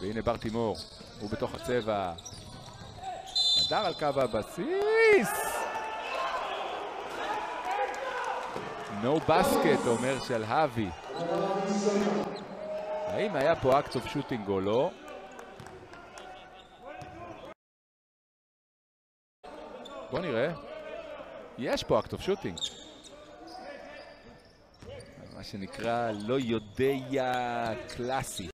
והנה בר תימור, הוא בתוך הצבע. הדר על קו הבסיס! No basket, אומר שלהבי. האם היה פה act of shooting או לא? בוא נראה. יש פה act of shooting. מה שנקרא לא יודע קלאסי.